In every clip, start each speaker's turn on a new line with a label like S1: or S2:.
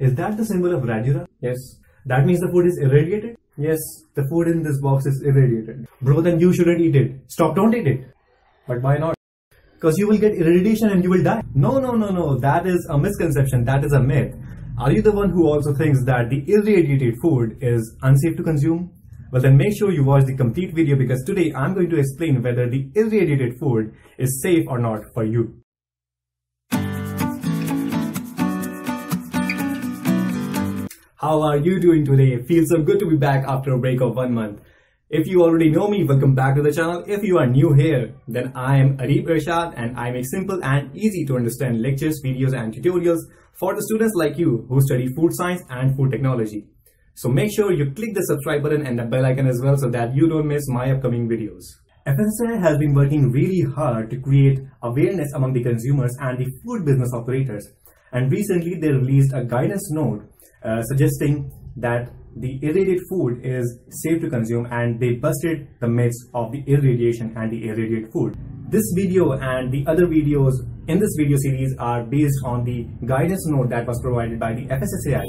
S1: Is that the symbol of Radura?
S2: Yes.
S1: That means the food is irradiated?
S2: Yes.
S1: The food in this box is irradiated. Bro, then you shouldn't eat it. Stop, don't eat it.
S2: But why not?
S1: Because you will get irradiation and you will die. No, no, no, no. That is a misconception. That is a myth. Are you the one who also thinks that the irradiated food is unsafe to consume? Well then make sure you watch the complete video because today I'm going to explain whether the irradiated food is safe or not for you. How are you doing today? It Feels so good to be back after a break of one month. If you already know me, welcome back to the channel. If you are new here, then I am Arif Irshad and I make simple and easy to understand lectures, videos and tutorials for the students like you who study food science and food technology. So make sure you click the subscribe button and the bell icon as well so that you don't miss my upcoming videos. FSSAI has been working really hard to create awareness among the consumers and the food business operators. And recently they released a guidance note uh, suggesting that the irradiated food is safe to consume and they busted the myths of the irradiation and the irradiated food. This video and the other videos in this video series are based on the guidance note that was provided by the FSSAI.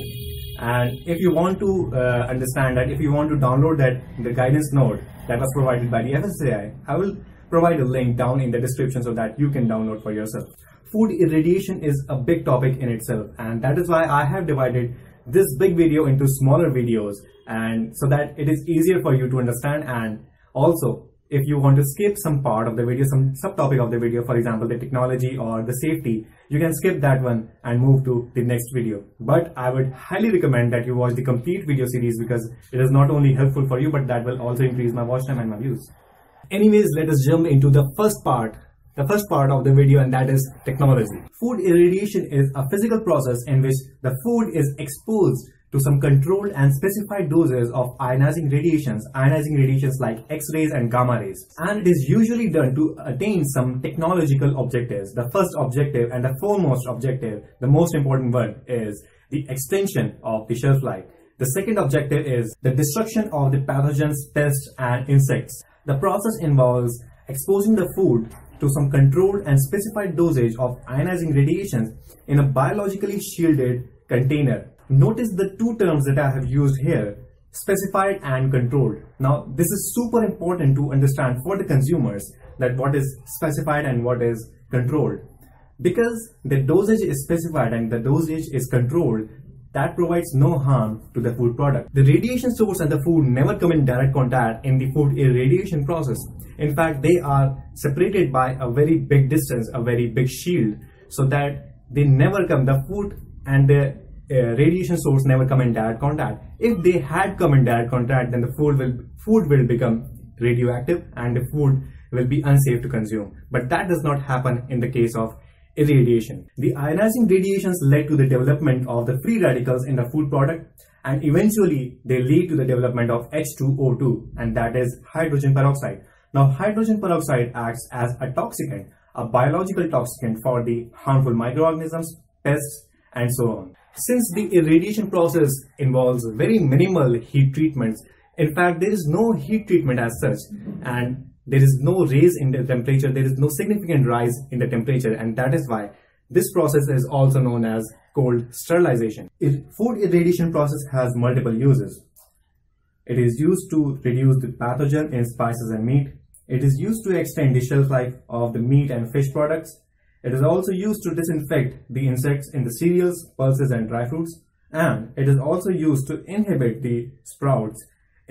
S1: And if you want to uh, understand that, if you want to download that the guidance note that was provided by the FSSAI, I will provide a link down in the description so that you can download for yourself. Food irradiation is a big topic in itself and that is why I have divided this big video into smaller videos and so that it is easier for you to understand and also if you want to skip some part of the video, some subtopic of the video, for example, the technology or the safety, you can skip that one and move to the next video. But I would highly recommend that you watch the complete video series because it is not only helpful for you, but that will also increase my watch time and my views. Anyways, let us jump into the first part the first part of the video and that is technology. Food irradiation is a physical process in which the food is exposed to some controlled and specified doses of ionizing radiations, ionizing radiations like X-rays and gamma rays. And it is usually done to attain some technological objectives. The first objective and the foremost objective, the most important one is the extension of the shelf life. The second objective is the destruction of the pathogens, pests and insects. The process involves exposing the food to some controlled and specified dosage of ionizing radiations in a biologically shielded container. Notice the two terms that I have used here, specified and controlled. Now, this is super important to understand for the consumers that what is specified and what is controlled. Because the dosage is specified and the dosage is controlled, that provides no harm to the food product. The radiation source and the food never come in direct contact in the food irradiation process. In fact, they are separated by a very big distance, a very big shield, so that they never come, the food and the uh, radiation source never come in direct contact. If they had come in direct contact, then the food will, food will become radioactive and the food will be unsafe to consume. But that does not happen in the case of irradiation. The ionizing radiations led to the development of the free radicals in the food product and eventually they lead to the development of H2O2 and that is hydrogen peroxide. Now hydrogen peroxide acts as a toxicant, a biological toxicant for the harmful microorganisms, pests and so on. Since the irradiation process involves very minimal heat treatments, in fact there is no heat treatment as such and there is no raise in the temperature, there is no significant rise in the temperature and that is why this process is also known as cold sterilization. food irradiation process has multiple uses. It is used to reduce the pathogen in spices and meat. It is used to extend the shelf life of the meat and fish products. It is also used to disinfect the insects in the cereals, pulses and dry fruits. And it is also used to inhibit the sprouts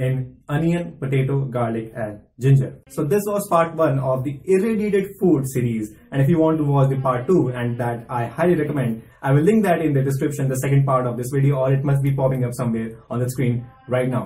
S1: in onion, potato, garlic and ginger. So this was part 1 of the irradiated food series and if you want to watch the part 2 and that I highly recommend, I will link that in the description, the second part of this video or it must be popping up somewhere on the screen right now.